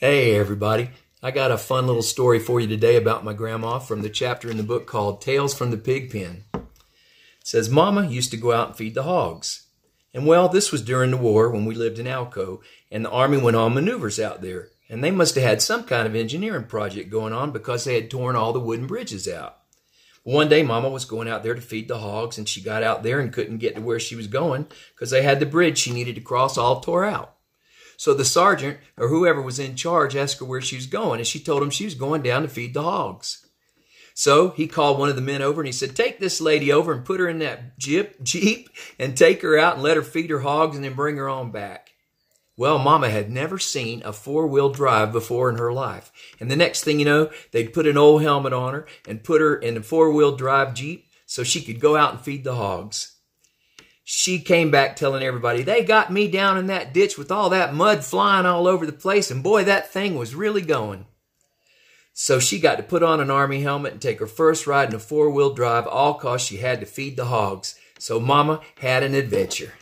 Hey, everybody. I got a fun little story for you today about my grandma from the chapter in the book called Tales from the Pig Pen. It says, Mama used to go out and feed the hogs. And well, this was during the war when we lived in Alco, and the Army went on maneuvers out there. And they must have had some kind of engineering project going on because they had torn all the wooden bridges out. One day, Mama was going out there to feed the hogs, and she got out there and couldn't get to where she was going because they had the bridge she needed to cross all tore out. So the sergeant or whoever was in charge asked her where she was going, and she told him she was going down to feed the hogs. So he called one of the men over and he said, Take this lady over and put her in that jeep, jeep and take her out and let her feed her hogs and then bring her on back. Well, Mama had never seen a four wheel drive before in her life. And the next thing you know, they'd put an old helmet on her and put her in a four wheel drive Jeep so she could go out and feed the hogs she came back telling everybody, they got me down in that ditch with all that mud flying all over the place, and boy, that thing was really going. So she got to put on an army helmet and take her first ride in a four wheel drive, all cause she had to feed the hogs. So Mama had an adventure.